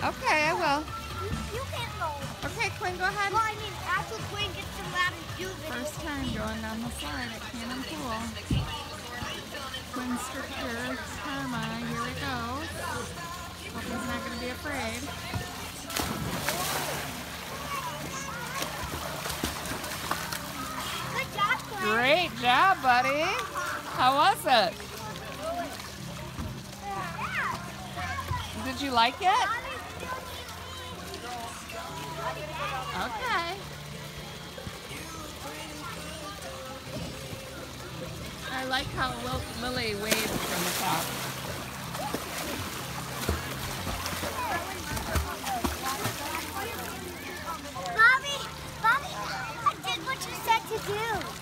Okay, I will. You, you can't roll. Okay, Quinn, go ahead. Well, I mean, after Quinn gets out and do. First time going down the slide at Cannon Pool. Quinn Stricter, Kharmai, here we go. Hope he's not going to be afraid. Good job, Quinn. Great job, buddy. How was it? Did you like it? I like how Lily waved from the top. Bobby, Bobby, I did what you said to do.